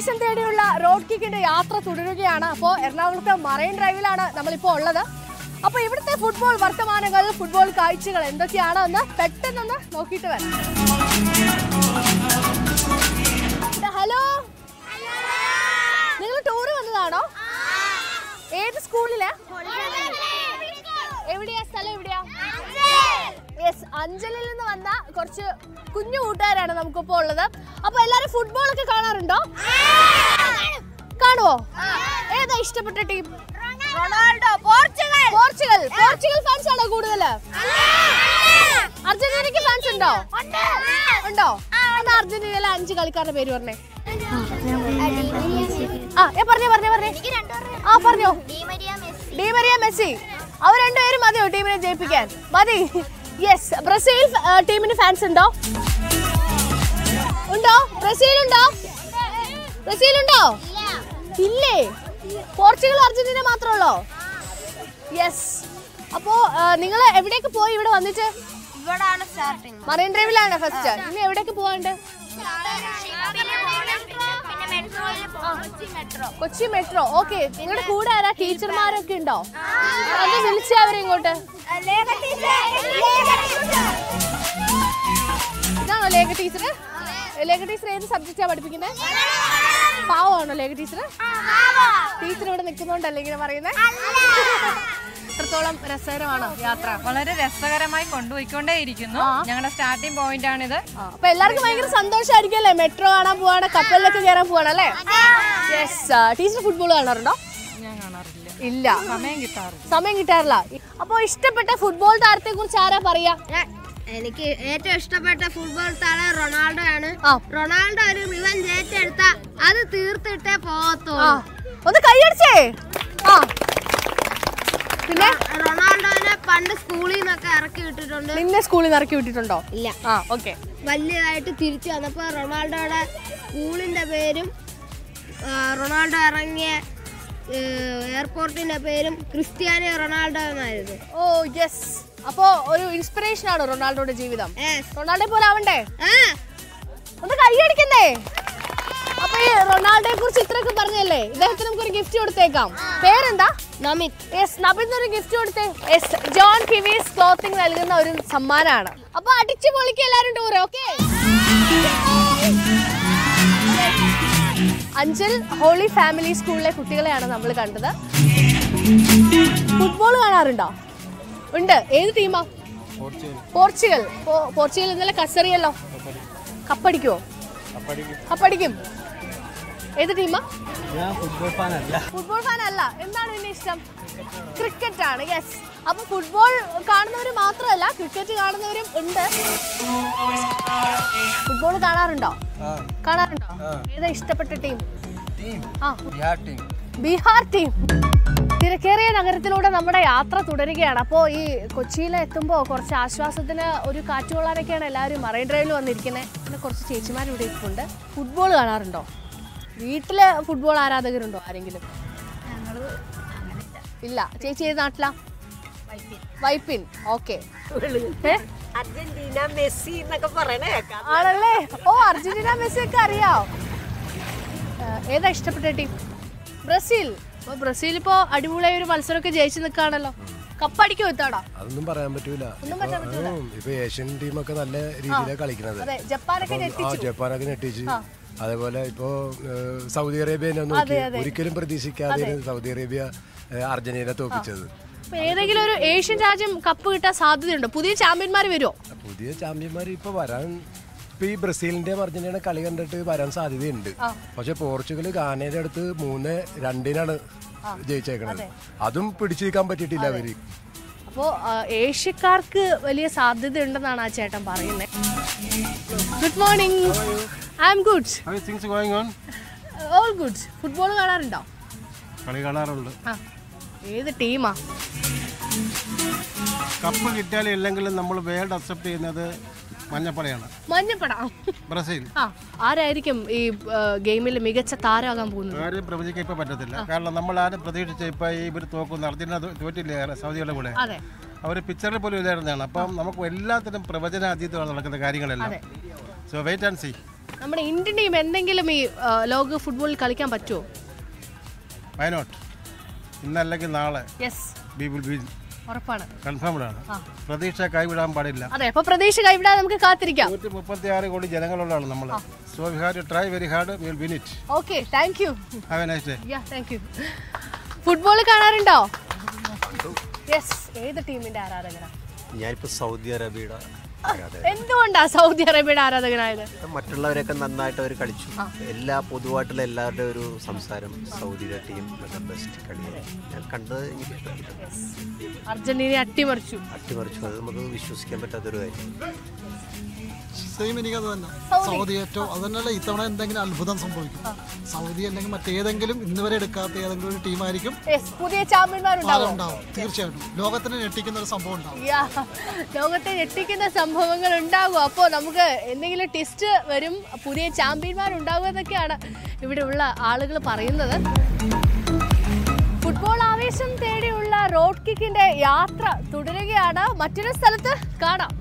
ആവേശം തേടിയുള്ള റോഡ് കിക്കിന്റെ യാത്ര തുടരുകയാണ്. അപ്പോൾ എറണാകുളത്തെ മറൈൻ ഡ്രൈവിലാണ് നമ്മളിപ്പോൾ ഉള്ളത്. അപ്പോൾ ഇവിടുത്തെ ഫുട്ബോൾ വർത്തമാനങ്ങൾ ഫുട്ബോൾ കാഴ്ചകൾ എന്തൊക്കെയാണ്? എന്ന് പെട്ടെന്നൊന്ന് നോക്കിയിട്ട് വരാം. ഹലോ? നിങ്ങൾ ടൂർ വന്നതാണോ? ഏത് സ്കൂളിൽ? യെസ് അഞ്ചലിൽ നിന്ന് വന്ന കുറച്ച് കുഞ്ഞു കൂട്ടുകാരാണ് നമുക്കിപ്പോ ഉള്ളത്. അപ്പൊ എല്ലാരും ഫുട്ബോൾ ഒക്കെ കാണാറുണ്ടോ? കാണുവോ? ഏതാ ഇഷ്ടപ്പെട്ട team Ronaldo Portugal. Portugal. Portugal fans ആണോ കൂടുതൽ അർജന്റീനക്ക് ഫാൻസ് ഉണ്ടോ? ഉണ്ടോ. എന്നാ അർജന്റീനയിലെ അഞ്ച് കളിക്കാരുടെ പേര് പറഞ്ഞേ. ആ പറഞ്ഞേ പറഞ്ഞേ പറഞ്ഞേ. ആ പറഞ്ഞോ. Di Maria Messi. അവർ രണ്ടുപേരും മതിയോ ടീമിനെ ജയിപ്പിക്കാൻ? മതി. യെസ് ബ്രസീൽ ടീമിന് ഫാൻസ് ഉണ്ടോ ഉണ്ടോ? ബ്രസീൽ ഉണ്ടോ? ബ്രസീൽ ഉണ്ടോ ഇല്ലേ? പോർച്ചുഗൽ അർജന്റീന മാത്രമേ യെസ് അപ്പോ നിങ്ങൾ എവിടേക്ക് പോയി ഇവിടെ വന്നിട്ട്? മറൈൻ ഡ്രൈവിലാണ് ഫസ്റ്റ് ഇനി എവിടേക്ക് പോവാണ്ട്? കൊച്ചി മെട്രോ. ഓക്കെ നിങ്ങളുടെ കൂടെ ആരാ? ടീച്ചർമാരൊക്കെ ഉണ്ടോ? അത് വിളിച്ചേ അവരെ ഇങ്ങോട്ട് ഇതാണോ ലേഖ ടീച്ചർ ലേഖ ടീച്ചർ ഏത് സബ്ജക്റ്റാ പഠിപ്പിക്കുന്നത് പാവമാണോ ലേഖ ടീച്ചർ ടീച്ചർ ഇവിടെ നിൽക്കുന്നോണ്ടല്ലേ ഇങ്ങനെ പറയുന്നത് എത്രത്തോളം രസകരമാണോ യാത്ര. വളരെ രസകരമായി കൊണ്ടുപോയിക്കൊണ്ടേയിരിക്കുന്നു. ഞങ്ങളുടെ സ്റ്റാർട്ടിംഗ് പോയിന്റ് ആണിത്. അപ്പൊ എല്ലാവർക്കും ഭയങ്കര സന്തോഷമായിരിക്കും അല്ലേ മെട്രോ കാണാൻ പോവാണ് കപ്പലിലൊക്കെ കയറാൻ പോവാണ് അല്ലേ? യെസ് ടീച്ചർ ഫുട്ബോൾ കാണാറുണ്ടോ? ഞാൻ കാണാറില്ല. ഇല്ല. സമയം കിട്ടാറില്ല. സമയം കിട്ടാറില്ല. അപ്പൊ ഇഷ്ടപ്പെട്ട ഫുട്ബോൾ താരത്തെ കുറിച്ച് ആരാ പറയാ? എനിക്ക് ഏറ്റവും ഇഷ്ടപ്പെട്ട ഫുട്ബോൾ താരം റൊണാൾഡോ ആണ്. റൊണാൾഡോ ഒരു റിവഞ്ച് ഏറ്റെടുത്ത അത് തീർത്തിട്ടേ പോകത്തുള്ളൂ. ഒന്ന് കൈയടിച്ചേ പിന്നെ? റൊണാൾഡോനെ പണ്ട് സ്കൂളിൽ നിന്നൊക്കെ ഇറക്കി വിട്ടിട്ടുണ്ട്. നിന്നെ സ്കൂളിൽ നിന്ന് ഇറക്കി വിട്ടിട്ടുണ്ടോ? ഇല്ല. ആ ഓക്കെ. വലിയതായിട്ട് തിരിച്ചു വന്നപ്പോൾ റൊണാൾഡോയുടെ സ്കൂളിന്റെ പേരും റൊണാൾഡോ ഇറങ്ങിയ എയർപോർട്ടിന്റെ പേരും ക്രിസ്ത്യാനി റൊണാൾഡോ എന്നായിരുന്നു. Oh yes. അപ്പോ ഒരു ഇൻസ്പിറേഷൻ ആണ് റൊണാൾഡോയുടെ ജീവിതം. റൊണാൾഡോ പോലെ ആവണ്ടേ? ഒന്ന് കൈയടിക്കണ്ടേ അപ്പൊ ഈ റൊണാൾഡോയെ കുറിച്ച് ഇത്രയൊക്കെ പറഞ്ഞല്ലേ? ഇദ്ദേഹത്തിന് നമുക്ക് ഒരു ഗിഫ്റ്റ് കൊടുത്തേക്കാം പേരെന്താ? നമിത്. യെസ് നബിന് ഒരു ഗിഫ്റ്റ് കൊടുത്തേ. യെസ് ജോൺ കിവീസ് ക്ലോത്തിങ് നൽകുന്ന ഒരു സമ്മാനമാണ്. അപ്പൊ അടിച്ചു പൊളിക്ക് എല്ലാരും tour okay Anchal holy family സ്കൂളിലെ കുട്ടികളെയാണ് നമ്മൾ കണ്ടത്. ഫുട്ബോൾ കാണാറുണ്ടോ? ഉണ്ട്. ഏത് ടീമാ പോർച്ചുഗൽ. പോർച്ചുഗൽ. ഇന്നലെ കസറിയല്ലോ. കപ്പടിക്കോ. കപ്പടിക്കും. ഏത് ടീമാ ഫുട്ബോൾ ഫാൻ അല്ല. എന്താണ് പിന്നെ ഇഷ്ടം? ക്രിക്കറ്റ് ആണ്. യെസ് അപ്പൊ ഫുട്ബോൾ കാണുന്നവർ മാത്രമല്ല ക്രിക്കറ്റ് കാണുന്നവരും ഉണ്ട്. ഫുട്ബോൾ കാണാറുണ്ടോ? കാണാറുണ്ടോ? ഏതാ ഇഷ്ടപ്പെട്ട ടീം ആ. ബീഹാർ ടീം. തിരക്കേറിയ നഗരത്തിലൂടെ നമ്മുടെ യാത്ര തുടരുകയാണ്. അപ്പോൾ ഈ കൊച്ചിയിൽ എത്തുമ്പോൾ കുറച്ച് ആശ്വാസത്തിന് ഒരു കാറ്റ് കൊള്ളാനൊക്കെയാണ് എല്ലാവരും മറൈൻ ഡ്രൈവിൽ വന്നിരിക്കുന്നത് പിന്നെ കുറച്ച് ചേച്ചിമാർ ഇവിടെ ഇരിപ്പുണ്ട്. ഫുട്ബോൾ കാണാറുണ്ടോ? വീട്ടിൽ ഫുട്ബോൾ ആരാധകരുണ്ടോ ആരെങ്കിലും? ഇല്ല. ചേച്ചി ഏത് നാട്ടിലാ? വൈപ്പിൻ. ഓക്കെ. അർജന്റീന മെസ്സി എന്നൊക്കെ പറയണ ആണല്ലേ? ഓ അർജന്റീന മെസ്സി ഒക്കെ അറിയാം. ഏതാ ഇഷ്ടപ്പെട്ട ടീം? ബ്രസീൽ. അപ്പൊ ബ്രസീൽ ഇപ്പോ അടിപൊളിയായ ഒരു മത്സരമൊക്കെ ജയിച്ചു നിൽക്കുകയാണല്ലോ. കപ്പടിക്കോ എത്താടാ അതൊന്നും പറയാൻ പറ്റൂല. ഇപ്പൊ ഏഷ്യൻ ടീമൊക്കെ നല്ല രീതിയിലാണ് കളിക്കുന്നത് ജപ്പാനൊക്കെ ഞെട്ടിച്ചു. അതേപോലെ ഇപ്പോ സൗദി അറേബ്യനെ നോക്കി. ഒരിക്കലും പ്രതീക്ഷിക്കാതെ സൗദി അറേബ്യ അർജന്റീന തോപ്പിച്ചത് ഏതെങ്കിലും ഒരു ഏഷ്യൻ രാജ്യം കപ്പ് കിട്ടാൻ സാധ്യതയുണ്ടോ? പുതിയ ചാമ്പ്യന്മാർ വരുമോ പുതിയ ചാമ്പ്യന്മാർ ഇപ്പൊ വരാൻ ഇപ്പൊ ഈ ബ്രസീലിന്റെ അർജന്റീന കളി കണ്ടിട്ട് വരാൻ സാധ്യതയുണ്ട്. പക്ഷെ പോർച്ചുഗൽ ഗാനയുടെ അടുത്ത് മൂന്ന് രണ്ടിനാണ് ജയിച്ചേക്കണത്. അതും. പിടിച്ചു നിൽക്കാൻ പറ്റിയിട്ടില്ല അവർ. അപ്പോ ഏഷ്യക്കാർക്ക് വലിയ സാധ്യത ഉണ്ടെന്നാണ് ആ ചേട്ടൻ പറയുന്നത് good morning I am good How is things going on? All good football കാണാറുണ്ടോ? കളി കാണാറുണ്ട്. ആ ഏത് ടീമാ? കപ്പ് കിട്ടിയാലും ഇല്ലെങ്കിലും നമ്മൾ വേൾഡ് അക്സെപ്റ്റ് ചെയ്യുന്നത് മഞ്ഞപ്പടയാണ്. മഞ്ഞപ്പട. ബ്രസീൽ. ആ ആരായിരിക്കും ഈ ഗെയിമിൽ മികച്ച താരമാകാൻ പോകുന്നത്? ആരും പ്രവചിക്കാൻ ഇപ്പൊ പറ്റത്തില്ല. കാരണം നമ്മൾ ആരും പ്രതീക്ഷിച്ച ഇപ്പൊ ഈ ഇവർ തോക്കുന്ന അർജന്റീന തോറ്റില്ല സൗദിയുടെ കൂടെ? അവർ പിക്ചറിൽ പോലും ഇല്ലായിരുന്നതാണ്. അപ്പം നമുക്ക് എല്ലാത്തിനും പ്രവചനാതീതമാണ് നടക്കുന്ന കാര്യങ്ങളെല്ലാം. സോ വെയിറ്റ് ആൻഡ് സി നമ്മുടെ ഇന്ത്യൻ ടീം എന്തെങ്കിലും ഈ ലോക ഫുട്ബോളിൽ കളിക്കാൻ പറ്റുമോ? വയനോട്ട് ഇന്നല്ലെങ്കിൽ നാളെ യെസ് വി വിൽ ബി ഉറപ്പാണ്. കൺഫേംഡ് ആണ് പ്രതീക്ഷ കൈവിടാൻ പാടില്ല. അതെ അപ്പൊ പ്രതീക്ഷ കൈവിടാതെ നമുക്ക് കാത്തിരിക്കാം. നൂറ്റി മുപ്പത്തി ആറ് കോടി ജനങ്ങളുള്ളതാണ് നമ്മൾ so we have to try very hard will win it okay thank you have a nice day ya thank you football കാണാറുണ്ടോ യെസ് ഏത് ടീമിന്റെ ആരാധകനാ ഞാനിപ്പോൾ സൗദി അറേബ്യയുടെ. എന്തുകൊണ്ടാ സൗദി അറേബ്യയുടെ ആരാധകനായത്? മറ്റുള്ളവരൊക്കെ നന്നായിട്ട് അവർ കളിച്ചു. എല്ലാ പൊതുവായിട്ടുള്ള എല്ലാവരുടെ ഒരു സംസാരം സൗദിയുടെ ടീം ബെസ്റ്റ് കളിയാണ്. ഞാൻ കണ്ടത് എനിക്ക് ഇഷ്ടപ്പെട്ടു അർജന്റീന അട്ടിമറിച്ചു. അട്ടിമറിച്ചു. അത് നമുക്ക് വിശ്വസിക്കാൻ പറ്റാത്തൊരു കാര്യം. സെയിം എനിക്കത് തന്നെ. സൗദി. ഏറ്റവും അത് തന്നെയല്ല ഇത്തവണ എന്തെങ്കിലും അത്ഭുതം സംഭവിക്കും. സൗദി അല്ലെങ്കിൽ മറ്റേതെങ്കിലും ഇന്ന് വരെ എടുക്കാത്ത ഏതെങ്കിലും ഒരു ടീമായിരിക്കും പുതിയ ചാമ്പ്യന്മാരുണ്ടാവും. ഉണ്ടാവും തീർച്ചയായിട്ടും. ലോകത്തിന് ഞെട്ടിക്കുന്ന ഒരു സംഭവം ഉണ്ടാവും. ലോകത്തെ ഞെട്ടിക്കുന്ന സംഭവങ്ങൾ ഉണ്ടാകും അപ്പോ നമുക്ക് എന്തെങ്കിലും ടെസ്റ്റ് വരും പുതിയ ചാമ്പ്യന്മാർ ഉണ്ടാകും എന്നൊക്കെയാണ് ഇവിടെ ഉള്ള ആളുകൾ പറയുന്നത്. ഫുട്ബോൾ ആവേശം തേടിയുള്ള റോഡ് കിക്കിന്റെ യാത്ര തുടരുകയാണ്. മറ്റൊരു സ്ഥലത്ത് കാണാം.